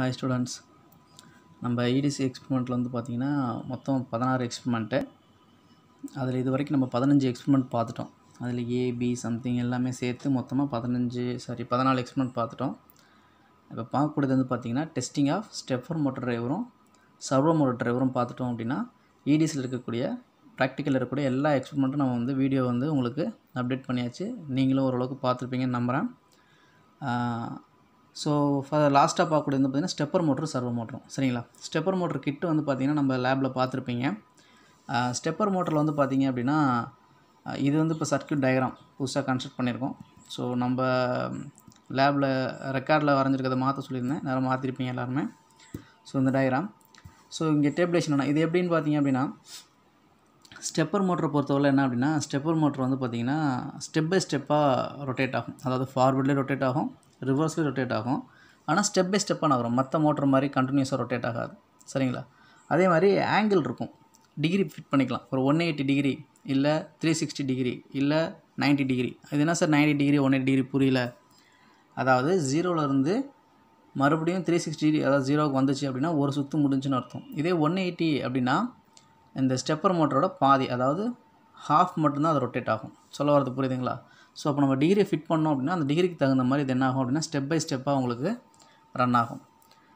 Hi students நம்ம இடிசி எக்ஸ்பெரிமெண்ட்டில் வந்து பார்த்திங்கன்னா மொத்தம் பதினாறு எக்ஸ்பெரிமெண்ட்டு அதில் இது வரைக்கும் நம்ம பதினஞ்சு எக்ஸ்பெரிமெண்ட் பார்த்துட்டோம். அதில் ஏ பி சம்திங் எல்லாமே சேர்த்து மொத்தமாக பதினஞ்சு சாரி பதினாலு எக்ஸ்பெரிமெண்ட் பார்த்துட்டோம். இப்போ பார்க்கக்கூடியது வந்து பார்த்திங்கன்னா டெஸ்டிங் ஆஃப் ஸ்டெப்பர் மோட்டர் டிரைவரும் சர்வோ மோட்டர் டிரைவரும் பார்த்துட்டோம் அப்படின்னா இடிசியில் இருக்கக்கூடிய ப்ராக்டிக்கலில் இருக்கக்கூடிய எல்லா எக்ஸ்பெரிமெண்ட்டும் நம்ம வந்து வீடியோ வந்து உங்களுக்கு அப்டேட் பண்ணியாச்சு. நீங்களும் ஓரளவுக்கு பார்த்துருப்பீங்கன்னு நம்புகிறேன் ஸோ ஃபார் லாஸ்ட்டாக பார்க்கக்கூடியது வந்து பார்த்திங்கன்னா ஸ்டெப்பர் மோட்டரும் சர்வோ மோட்டரும் சரிங்களா? ஸ்டெப்பர் மோட்டர் கிட்டு வந்து பார்த்திங்கன்னா நம்ம லேபில் பார்த்துருப்பீங்க. ஸ்டெப்பர் மோட்டரில் வந்து பார்த்திங்க அப்படின்னா இது வந்து இப்போ சர்க்கியூட் டயக்ராம் புதுசாக கன்ஸ்ட்ரக்ட் பண்ணியிருக்கோம். ஸோ நம்ம லேபில் ரெக்கார்டில் வரைஞ்சிருக்கிறத மாற்ற சொல்லியிருந்தேன். நேரம் மாற்றிருப்பீங்க எல்லாருமே. ஸோ இந்த டயக்ராம் ஸோ இங்கே டேபிளேஷன் இது எப்படின்னு பார்த்தீங்க அப்படின்னா ஸ்டெப்பர் மோட்டரை பொறுத்தவரை என்ன அப்படின்னா ஸ்டெப்பர் மோட்டர் வந்து பார்த்திங்கன்னா ஸ்டெப் பை ஸ்டெப்பாக ரொட்டேட் ஆகும். அதாவது ஃபார்வர்ட்லேயே ரொட்டேட் ஆகும். ரிவர்ஸ்லேயும் ரொட்டேட் ஆகும். ஆனால் ஸ்டெப் பை ஸ்டெப்பாக நகரும் மற்ற மோட்டர் மாதிரி கண்டினியூஸாக ரொட்டேட் ஆகாது. சரிங்களா? அதே மாதிரி ஆங்கிள் இருக்கும். டிகிரி ஃபிட் பண்ணிக்கலாம். ஒரு ஒன் எயிட்டி டிகிரி இல்லை த்ரீ சிக்ஸ்டி டிகிரி இல்லை 90 டிகிரி இது என்ன sir 90 degree one eighty degree புரியல. அதாவது ஜீரோவிலேருந்து மறுபடியும் த்ரீ சிக்ஸ்டி டிகிரி அதாவது ஜீரோவுக்கு வந்துச்சு அப்படின்னா ஒரு சுற்று முடிஞ்சுன்னு அர்த்தம். இதே ஒன் எயிட்டி அப்படின்னா இந்த ஸ்டெப்பர் மோட்டரோட பாதி அதாவது ஹாஃப் மட்டும்தான் அது ரொட்டேட் ஆகும். சொல்ல வரது புரியுதுங்களா? ஸோ அப்போ நம்ம டிகிரி ஃபிட் பண்ணோம் அப்படின்னா அந்த டிகிரிக்கு தகுந்த மாதிரி இது என்ன ஆகும் அப்படின்னா ஸ்டெப் பை ஸ்டெப்பாக உங்களுக்கு ரன் ஆகும்.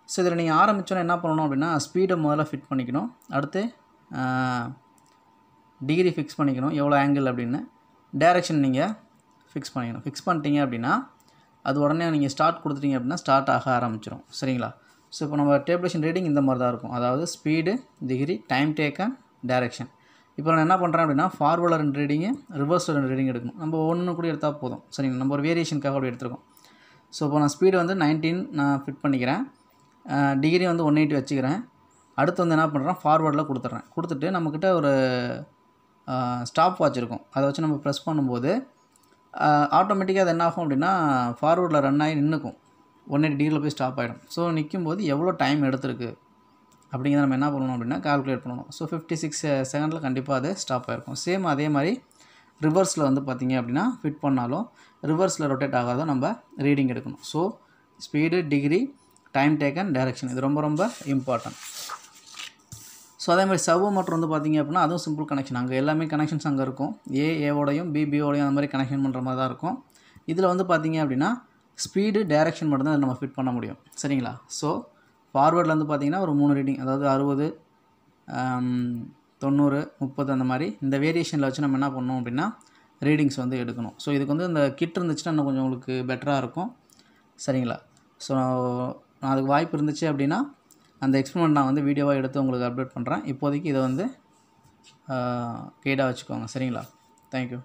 ஸோ இதில் நீங்கள் ஆரம்பித்தோன்னே என்ன பண்ணணும் அப்படின்னா ஸ்பீடை முதல்ல ஃபிட் பண்ணிக்கணும். அடுத்து டிகிரி ஃபிக்ஸ் பண்ணிக்கணும். எவ்வளோ ஆங்கிள் அப்படின்னு. டைரெக்ஷன் நீங்கள் ஃபிக்ஸ் பண்ணிக்கணும். ஃபிக்ஸ் பண்ணிட்டீங்க அப்படின்னா அது உடனே நீங்கள் ஸ்டார்ட் கொடுத்துட்டீங்க அப்படின்னா ஸ்டார்ட் ஆக ஆரம்பிச்சிடும் சரிங்களா? ஸோ இப்போ நம்ம டேபிளேஷன் ரீடிங் இந்த மாதிரி தான் இருக்கும். அதாவது speed degree time taken direction இப்போ நான் என்ன பண்ணுறேன் அப்படின்னா ஃபார்வர்டில் ரெண்டு ரீடிங்கு ரிவர்ஸில் ரெண்டு ரீடிங் எடுக்கணும். நம்ம ஒன்று கூட எடுத்தால் போதும். சரிங்க நம்ம ஒரு வேரியேஷனுக்காக அப்படி எடுத்துருக்கோம். ஸோ இப்போ நான் ஸ்பீடு வந்து 19 நான் ஃபிட் பண்ணிக்கிறேன். டிகிரி வந்து ஒன் எயிட்டி வச்சுக்கிறேன். அடுத்து வந்து என்ன பண்ணுறேன் ஃபார்வர்டில் கொடுத்துட்றேன். கொடுத்துட்டு நம்மக்கிட்ட ஒரு ஸ்டாப் வாட்ச் இருக்கும். அதை வச்சு நம்ம ப்ரெஸ் பண்ணும்போது ஆட்டோமேட்டிக்காக அது என்ன ஆகும் அப்படின்னா ஃபார்வர்டில் ரன் ஆகி நின்றுக்கும் ஒன் எயிட்டி டிகிரியில் போய் ஸ்டாப் ஆகிடும் ஸோ நிற்கும் போது எவ்வளோ டைம் எடுத்திருக்கு? அப்படிங்கிறத நம்ம என்ன பண்ணணும் அப்படின்னா கால்குலேட் பண்ணணும். ஸோ ஃபிஃப்டி சிக்ஸ் செகண்டில் கண்டிப்பாக அது ஸ்டாப் ஆகிருக்கும் சேம் அதே மாதிரி ரிவர்ஸில் வந்து பார்த்திங்க அப்படின்னா ஃபிட் பண்ணாலும் ரிவர்ஸில் ரொட்டேட் ஆகாத நம்ம ரீடிங் எடுக்கணும். So speed degree time taken direction இது ரொம்ப ரொம்ப இம்பார்ட்டன்ட் ஸோ அதே மாதிரி சவ்வு மோட்டர் வந்து பார்த்திங்க அப்படின்னா அதுவும் சிம்பிள் கனெக்ஷன் அங்கே எல்லாமே கனெக்ஷன்ஸ் அங்கே இருக்கும். ஏ ஏவோடையும் பிபிஓடையும் அந்த மாதிரி கனெக்ஷன் பண்ணுற மாதிரி தான் இருக்கும். இதில் வந்து பார்த்திங்க அப்படின்னா ஸ்பீடு டைரக்ஷன் மட்டும்தான் நம்ம ஃபிட் பண்ண முடியும். சரிங்களா? ஸோ ஃபார்வேர்டில் வந்து பார்த்திங்கன்னா ஒரு மூணு ரீடிங் அதாவது அறுபது தொண்ணூறு முப்பது அந்த மாதிரி இந்த வேரியேஷனில் வச்சு நம்ம என்ன பண்ணோம் அப்படின்னா ரீடிங்ஸ் வந்து எடுக்கணும். ஸோ இதுக்கு வந்து இந்த கிட் இருந்துச்சுன்னா இன்னும் கொஞ்சம் உங்களுக்கு பெட்டராக இருக்கும். சரிங்களா? ஸோ நான் அதுக்கு வாய்ப்பு இருந்துச்சு அப்படின்னா அந்த எக்ஸ்பிரிமெண்ட் நான் வந்து வீடியோவாக எடுத்து உங்களுக்கு அப்டேட் பண்ணுறேன் இப்போதைக்கு இதை வந்து கைடாக வச்சுக்கோங்க. சரிங்களா? தேங்க்யூ